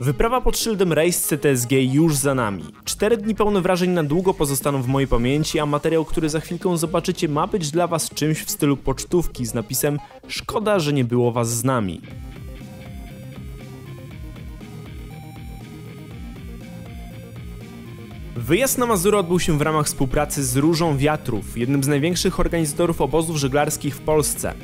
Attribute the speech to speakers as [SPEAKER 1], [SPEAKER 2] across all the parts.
[SPEAKER 1] Wyprawa pod szyldem Race CTSG już za nami. Cztery dni pełne wrażeń na długo pozostaną w mojej pamięci, a materiał, który za chwilkę zobaczycie ma być dla was czymś w stylu pocztówki z napisem Szkoda, że nie było was z nami. Wyjazd na Mazury odbył się w ramach współpracy z Różą Wiatrów, jednym z największych organizatorów obozów żeglarskich w Polsce.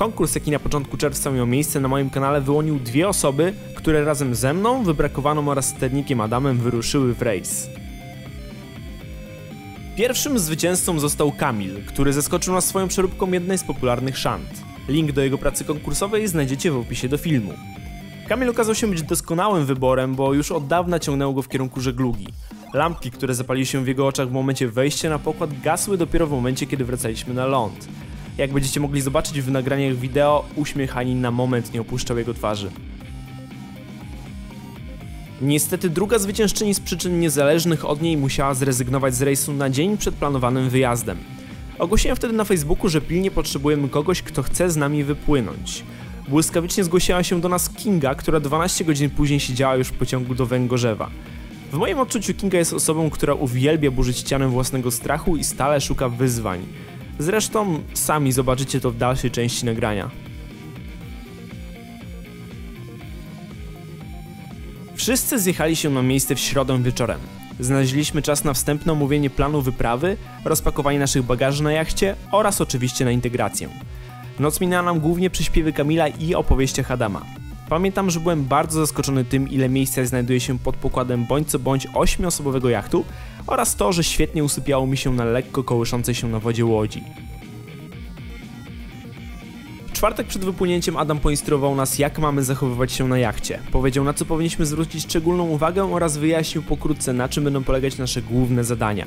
[SPEAKER 1] Konkurs, jaki na początku czerwca miał miejsce na moim kanale, wyłonił dwie osoby, które razem ze mną, wybrakowaną oraz sternikiem Adamem wyruszyły w rejs. Pierwszym zwycięzcą został Kamil, który zaskoczył nas swoją przeróbką jednej z popularnych szant. Link do jego pracy konkursowej znajdziecie w opisie do filmu. Kamil okazał się być doskonałym wyborem, bo już od dawna ciągnęło go w kierunku żeglugi. Lampki, które zapaliły się w jego oczach w momencie wejścia na pokład, gasły dopiero w momencie, kiedy wracaliśmy na ląd. Jak będziecie mogli zobaczyć w nagraniach wideo, uśmiech ani na moment nie opuszczał jego twarzy. Niestety druga zwyciężczyni z przyczyn niezależnych od niej musiała zrezygnować z rejsu na dzień przed planowanym wyjazdem. Ogłosiłem wtedy na Facebooku, że pilnie potrzebujemy kogoś, kto chce z nami wypłynąć. Błyskawicznie zgłosiła się do nas Kinga, która 12 godzin później siedziała już w pociągu do Węgorzewa. W moim odczuciu Kinga jest osobą, która uwielbia burzyć ścianę własnego strachu i stale szuka wyzwań. Zresztą sami zobaczycie to w dalszej części nagrania. Wszyscy zjechali się na miejsce w środę wieczorem. Znaleźliśmy czas na wstępne omówienie planu wyprawy, rozpakowanie naszych bagaży na jachcie oraz oczywiście na integrację. Noc minęła nam głównie przy śpiewie Kamila i opowieściach Adama. Pamiętam, że byłem bardzo zaskoczony tym, ile miejsca znajduje się pod pokładem bądź co bądź 8-osobowego jachtu oraz to, że świetnie usypiało mi się na lekko kołyszącej się na wodzie łodzi. W czwartek przed wypłynięciem Adam poinstruował nas, jak mamy zachowywać się na jachcie. Powiedział, na co powinniśmy zwrócić szczególną uwagę oraz wyjaśnił pokrótce, na czym będą polegać nasze główne zadania.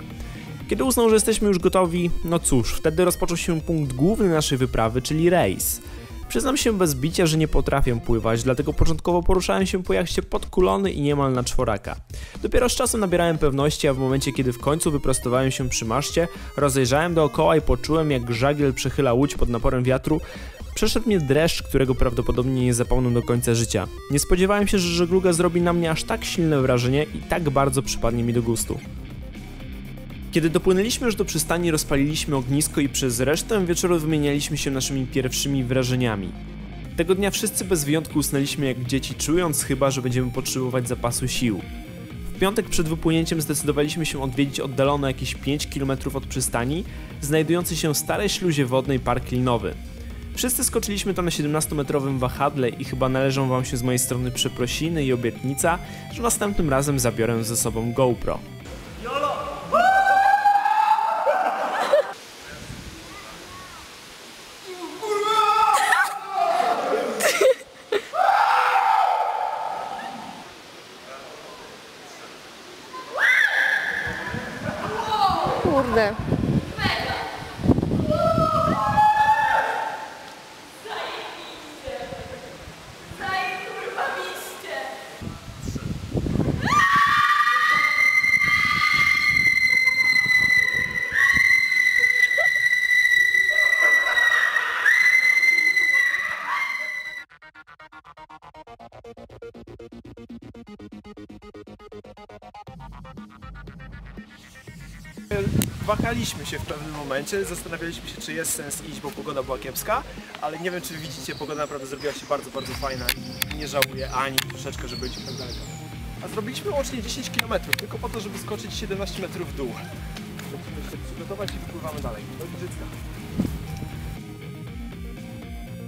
[SPEAKER 1] Kiedy uznał, że jesteśmy już gotowi, no cóż, wtedy rozpoczął się punkt główny naszej wyprawy, czyli rejs. Przyznam się bez bicia, że nie potrafię pływać, dlatego początkowo poruszałem się po jachcie podkulony i niemal na czworaka. Dopiero z czasem nabierałem pewności, a w momencie kiedy w końcu wyprostowałem się przy maszcie, rozejrzałem dookoła i poczułem jak żagiel przechyla łódź pod naporem wiatru, Przeszedł mnie dreszcz, którego prawdopodobnie nie zapomnę do końca życia. Nie spodziewałem się, że żegluga zrobi na mnie aż tak silne wrażenie i tak bardzo przypadnie mi do gustu. Kiedy dopłynęliśmy już do przystani, rozpaliliśmy ognisko i przez resztę wieczoru wymienialiśmy się naszymi pierwszymi wrażeniami. Tego dnia wszyscy bez wyjątku usnęliśmy jak dzieci, czując chyba, że będziemy potrzebować zapasu sił. W piątek przed wypłynięciem zdecydowaliśmy się odwiedzić oddalono jakieś 5 km od przystani, znajdujący się w starej śluzie wodnej park linowy. Wszyscy skoczyliśmy tam na 17-metrowym wahadle i chyba należą wam się z mojej strony przeprosiny i obietnica, że następnym razem zabiorę ze sobą GoPro.
[SPEAKER 2] Lourdes.
[SPEAKER 3] Wahaliśmy się w pewnym momencie, zastanawialiśmy się, czy jest sens iść, bo pogoda była kiepska, ale nie wiem, czy widzicie, pogoda naprawdę zrobiła się bardzo, bardzo fajna i nie żałuję ani troszeczkę, że byliśmy tak daleko. A zrobiliśmy łącznie 10 km, tylko po to, żeby skoczyć 17 metrów w dół. Musimy się przygotować i wypływamy dalej. Do Giżycka.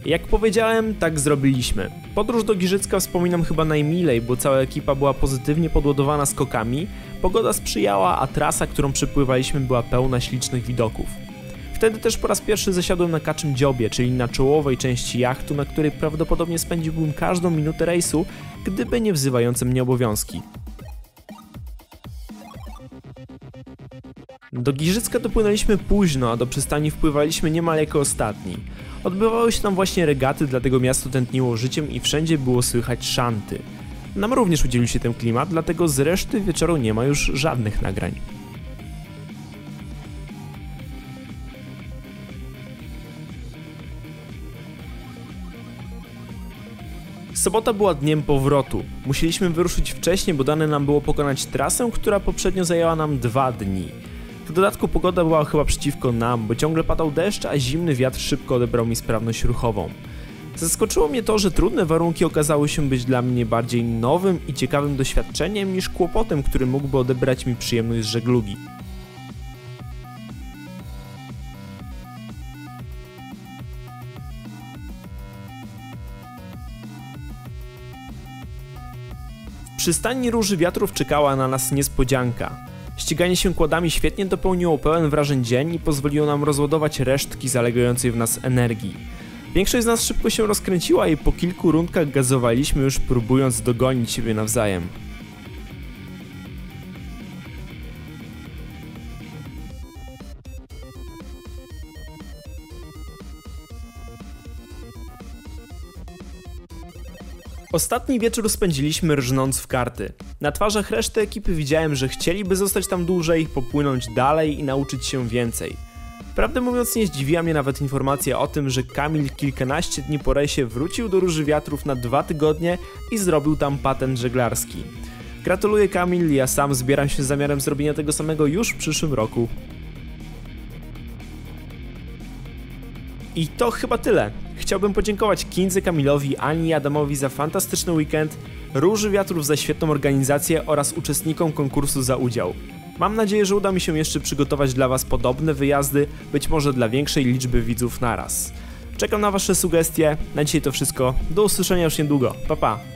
[SPEAKER 1] Jak powiedziałem, tak zrobiliśmy. Podróż do Giżycka wspominam chyba najmilej, bo cała ekipa była pozytywnie podładowana skokami, pogoda sprzyjała, a trasa, którą przypływaliśmy była pełna ślicznych widoków. Wtedy też po raz pierwszy zasiadłem na kaczym dziobie, czyli na czołowej części jachtu, na której prawdopodobnie spędziłbym każdą minutę rejsu, gdyby nie wzywające mnie obowiązki. Do Giżycka dopłynęliśmy późno, a do przystani wpływaliśmy niemal jako ostatni. Odbywały się tam właśnie regaty, dlatego miasto tętniło życiem i wszędzie było słychać szanty. Nam również udzielił się ten klimat, dlatego z reszty wieczoru nie ma już żadnych nagrań. Sobota była dniem powrotu. Musieliśmy wyruszyć wcześniej, bo dane nam było pokonać trasę, która poprzednio zajęła nam dwa dni. W dodatku pogoda była chyba przeciwko nam, bo ciągle padał deszcz, a zimny wiatr szybko odebrał mi sprawność ruchową. Zaskoczyło mnie to, że trudne warunki okazały się być dla mnie bardziej nowym i ciekawym doświadczeniem niż kłopotem, który mógłby odebrać mi przyjemność z żeglugi. W przystani Róży Wiatrów czekała na nas niespodzianka. Ściganie się kładami świetnie dopełniło pełen wrażeń dzień i pozwoliło nam rozładować resztki zalegającej w nas energii. Większość z nas szybko się rozkręciła i po kilku rundkach gazowaliśmy już próbując dogonić siebie nawzajem. Ostatni wieczór spędziliśmy rżnąc w karty. Na twarzach reszty ekipy widziałem, że chcieliby zostać tam dłużej, popłynąć dalej i nauczyć się więcej. Prawdę mówiąc nie zdziwiła mnie nawet informacja o tym, że Kamil kilkanaście dni po rejsie wrócił do Róży Wiatrów na dwa tygodnie i zrobił tam patent żeglarski. Gratuluję Kamil, ja sam zbieram się z zamiarem zrobienia tego samego już w przyszłym roku. I to chyba tyle. Chciałbym podziękować Kindze Kamilowi, Ani i Adamowi za fantastyczny weekend, Róży Wiatrów za świetną organizację oraz uczestnikom konkursu za udział. Mam nadzieję, że uda mi się jeszcze przygotować dla Was podobne wyjazdy, być może dla większej liczby widzów naraz. Czekam na Wasze sugestie. Na dzisiaj to wszystko. Do usłyszenia już niedługo. Pa pa!